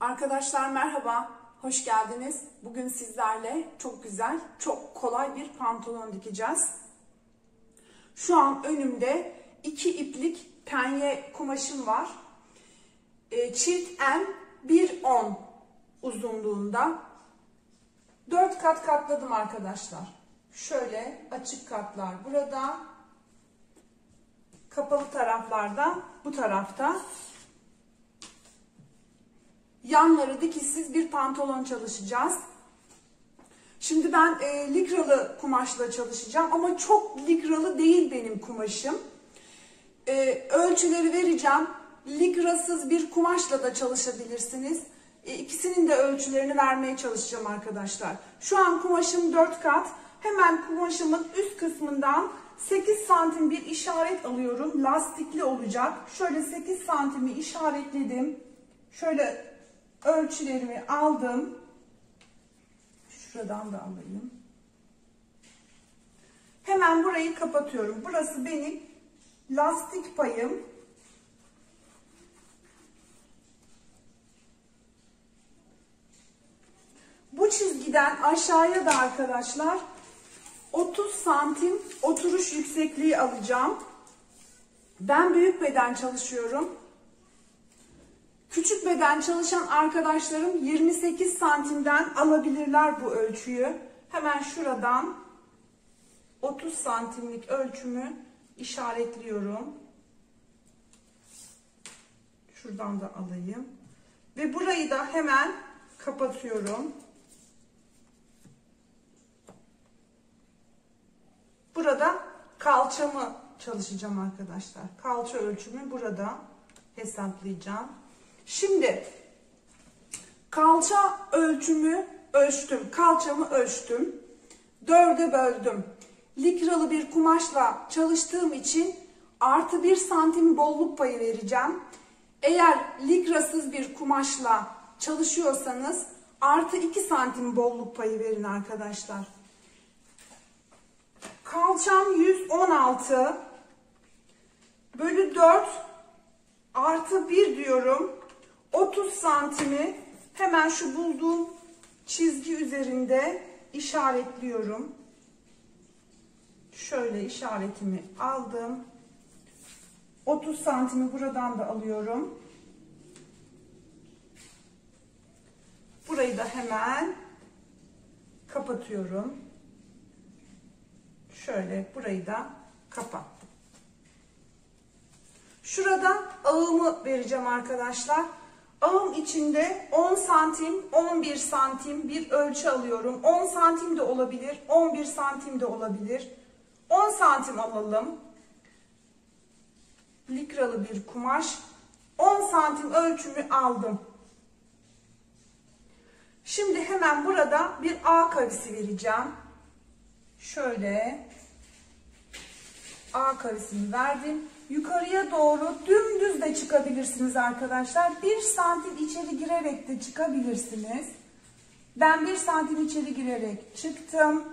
Arkadaşlar merhaba, hoş geldiniz. Bugün sizlerle çok güzel, çok kolay bir pantolon dikeceğiz. Şu an önümde iki iplik penye kumaşım var. E, Çift en 1.10 uzunluğunda. 4 kat katladım arkadaşlar. Şöyle açık katlar burada. Kapalı taraflarda bu tarafta yanları dikişsiz bir pantolon çalışacağız. Şimdi ben e, likralı kumaşla çalışacağım ama çok likralı değil benim kumaşım. E, ölçüleri vereceğim. Likrasız bir kumaşla da çalışabilirsiniz. E, ikisinin de ölçülerini vermeye çalışacağım arkadaşlar. Şu an kumaşım 4 kat. Hemen kumaşımın üst kısmından 8 santim bir işaret alıyorum. Lastikli olacak. Şöyle 8 santimi işaretledim. Şöyle ölçülerimi aldım. Şuradan da alayım. Hemen burayı kapatıyorum. Burası benim lastik payım. Bu çizgiden aşağıya da arkadaşlar 30 santim oturuş yüksekliği alacağım. Ben büyük beden çalışıyorum. Küçük beden çalışan arkadaşlarım 28 santimden alabilirler bu ölçüyü. Hemen şuradan 30 santimlik ölçümü işaretliyorum. Şuradan da alayım. Ve burayı da hemen kapatıyorum. Burada kalçamı çalışacağım arkadaşlar. Kalça ölçümü burada hesaplayacağım. Şimdi kalça ölçümü ölçtüm. Kalçamı ölçtüm. Dörde böldüm. Likralı bir kumaşla çalıştığım için artı bir santim bolluk payı vereceğim. Eğer likrasız bir kumaşla çalışıyorsanız artı iki santim bolluk payı verin arkadaşlar. Kalçam 116 bölü 4 artı 1 diyorum. 30 santimi hemen şu bulduğum çizgi üzerinde işaretliyorum. Şöyle işaretimi aldım. 30 santimi buradan da alıyorum. Burayı da hemen kapatıyorum. Şöyle burayı da kapattım. Şurada ağımı vereceğim arkadaşlar. Ağım içinde 10 santim, 11 santim bir ölçü alıyorum. 10 santim de olabilir, 11 santim de olabilir. 10 santim alalım. Likralı bir kumaş. 10 santim ölçümü aldım. Şimdi hemen burada bir A kavisi vereceğim. Şöyle A kavisini verdim. Yukarıya doğru dümdüz de çıkabilirsiniz arkadaşlar. Bir santim içeri girerek de çıkabilirsiniz. Ben bir santim içeri girerek çıktım.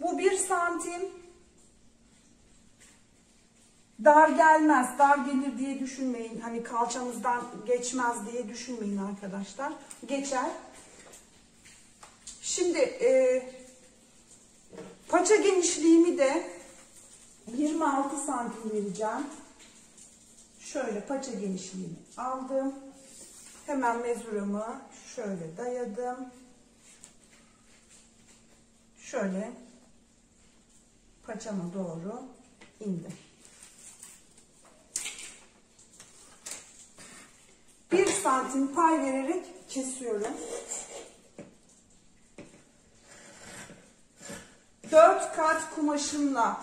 Bu bir santim dar gelmez, dar gelir diye düşünmeyin. Hani kalçanızdan geçmez diye düşünmeyin arkadaşlar. Geçer. Şimdi e, paça genişliğimi de 26 santim vereceğim. Şöyle paça genişliğini aldım. Hemen mezuramı şöyle dayadım. Şöyle paçama doğru indim. Bir santim pay vererek kesiyorum. 4 kat kumaşımla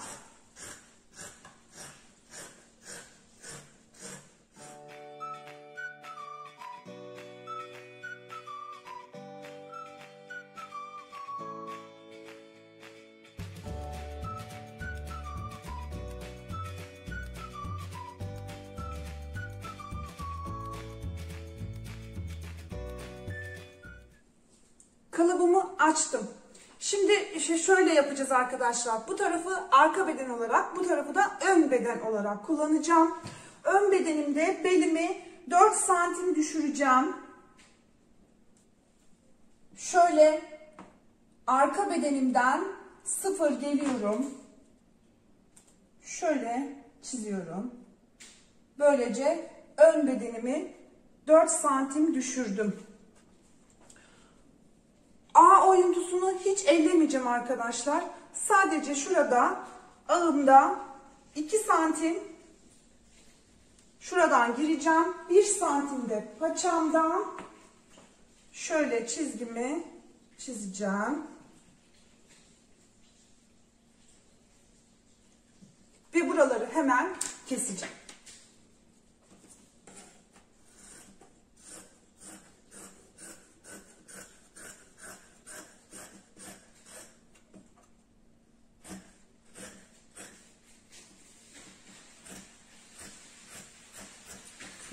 kalıbımı açtım. Şimdi işte şöyle yapacağız arkadaşlar. Bu tarafı arka beden olarak, bu tarafı da ön beden olarak kullanacağım. Ön bedenimde belimi 4 santim düşüreceğim. Şöyle arka bedenimden 0 geliyorum. Şöyle çiziyorum. Böylece ön bedenimi 4 santim düşürdüm. A oyuntusunu hiç ellemeyeceğim arkadaşlar. Sadece şurada ağımda 2 santim şuradan gireceğim. 1 santim de paçamdan şöyle çizgimi çizeceğim. Ve buraları hemen keseceğim.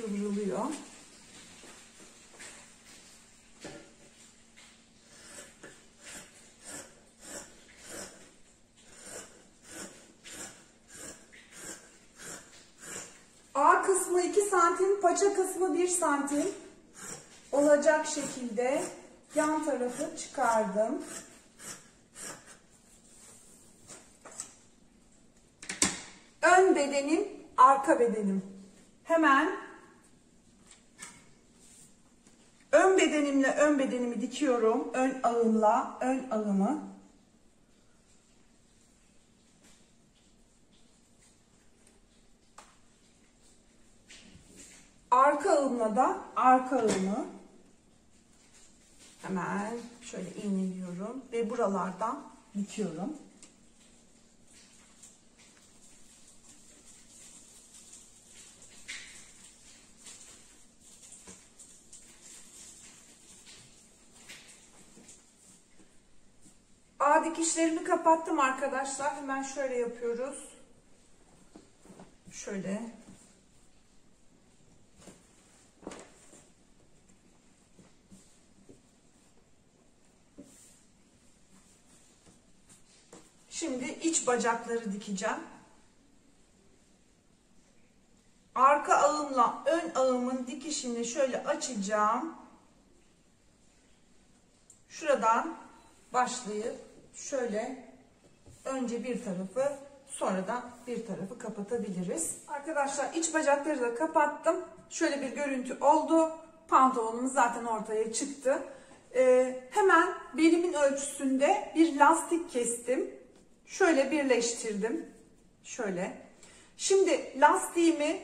kıvrılıyor. A kısmı 2 santim, paça kısmı 1 santim olacak şekilde yan tarafı çıkardım. Ön bedenim, arka bedenim. Hemen ön bedenimle ön bedenimi dikiyorum. Ön ağımla ön ağımı. Arka ağımla da arka ağımı. Hemen şöyle iğneliyorum ve buralardan dikiyorum. A dikişlerimi kapattım arkadaşlar. Hemen şöyle yapıyoruz. Şöyle. Şimdi iç bacakları dikeceğim. Arka ağımla ön ağımın dikişini şöyle açacağım. Şuradan başlayıp şöyle önce bir tarafı sonra da bir tarafı kapatabiliriz. Arkadaşlar iç bacakları da kapattım. Şöyle bir görüntü oldu. Pantolonumuz zaten ortaya çıktı. Ee, hemen belimin ölçüsünde bir lastik kestim. Şöyle birleştirdim. Şöyle. Şimdi lastiğimi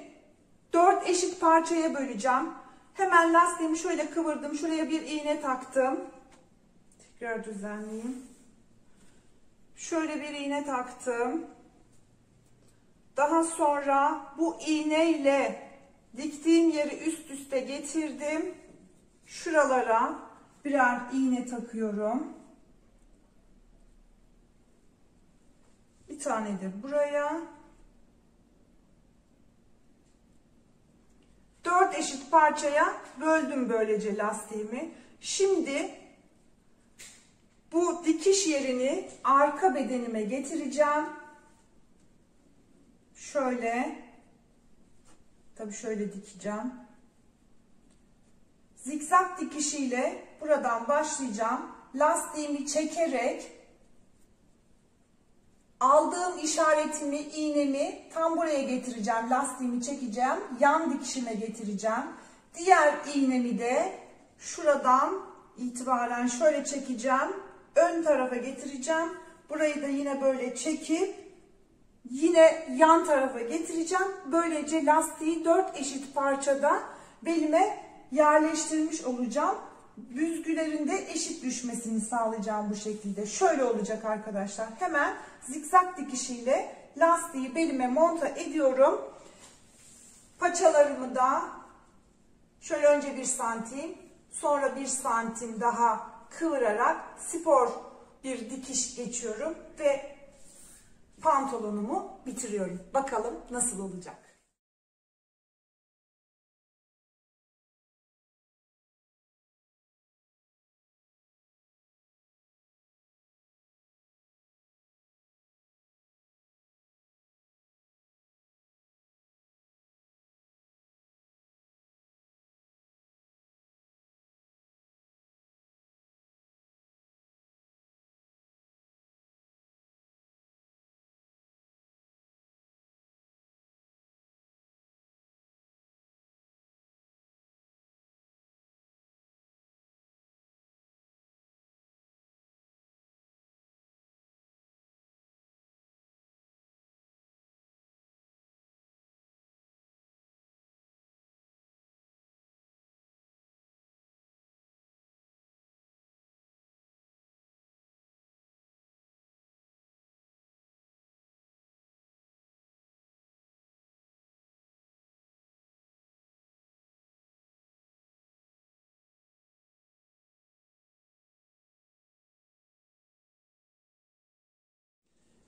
dört eşit parçaya böleceğim. Hemen lastiğimi şöyle kıvırdım. Şuraya bir iğne taktım. Tekrar düzenleyeyim. Şöyle bir iğne taktım. Daha sonra bu iğne ile diktiğim yeri üst üste getirdim. Şuralara birer iğne takıyorum. Bir tane de buraya. Dört eşit parçaya böldüm böylece lastiğimi. Şimdi bu dikiş yerini arka bedenime getireceğim. Şöyle. Tabii şöyle dikeceğim. Zikzak dikişiyle buradan başlayacağım. Lastiğimi çekerek aldığım işaretimi, iğnemi tam buraya getireceğim. Lastiğimi çekeceğim. Yan dikişime getireceğim. Diğer iğnemi de şuradan itibaren şöyle çekeceğim. Ön tarafa getireceğim. Burayı da yine böyle çekip yine yan tarafa getireceğim. Böylece lastiği dört eşit parçada belime yerleştirmiş olacağım. Büzgülerin de eşit düşmesini sağlayacağım bu şekilde. Şöyle olacak arkadaşlar. Hemen zikzak dikişiyle lastiği belime monta ediyorum. Paçalarımı da şöyle önce bir santim sonra bir santim daha kıvırarak spor bir dikiş geçiyorum ve pantolonumu bitiriyorum. Bakalım nasıl olacak.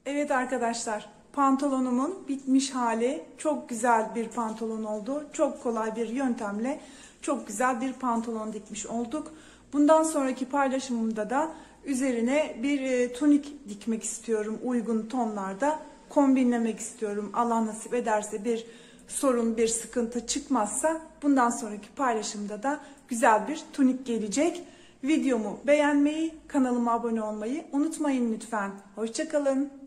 Evet arkadaşlar, pantolonumun bitmiş hali çok güzel bir pantolon oldu. Çok kolay bir yöntemle çok güzel bir pantolon dikmiş olduk. Bundan sonraki paylaşımımda da üzerine bir e, tunik dikmek istiyorum uygun tonlarda. Kombinlemek istiyorum. Allah nasip ederse bir sorun, bir sıkıntı çıkmazsa bundan sonraki paylaşımda da güzel bir tunik gelecek. Videomu beğenmeyi, kanalıma abone olmayı unutmayın lütfen. Hoşçakalın.